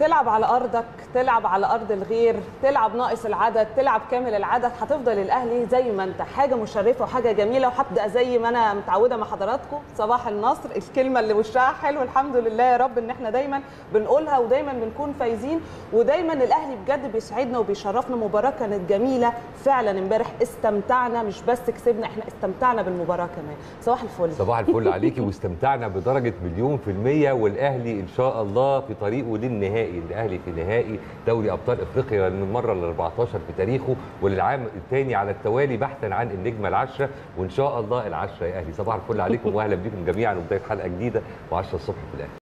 تلعب على أرضك تلعب على أرض الغير تلعب ناقص العدد تلعب كامل العدد هتفضل الأهلي زي ما أنت. حاجة مشرفة وحاجة جميلة وهبدأ زي ما أنا متعودة مع حضراتكم. صباح النصر الكلمة اللي وشها حلو الحمد لله يا رب إن إحنا دايما بنقولها ودايما بنكون فايزين. ودايما الأهلي بجد بيسعدنا وبيشرفنا مباراة كانت جميلة. فعلا امبارح استمتعنا مش بس كسبنا إحنا استمتعنا بالمباراة كمان. صباح الفل. صباح الفل عليكي واستمتعنا بدرجة مليون في المية. والأهلي إن شاء الله في طريقه للنهائي الأهلي في نهائي دوري أبطال إفريقيا للمره ال 14 في تاريخه وللعام الثاني على التوالي بحثا عن النجمة العشره وإن شاء الله العشره يا أهلي. صباح الفل عليكم واهلا بكم جميعا وبداية حلقة جديدة و10 الصبح في الاهلي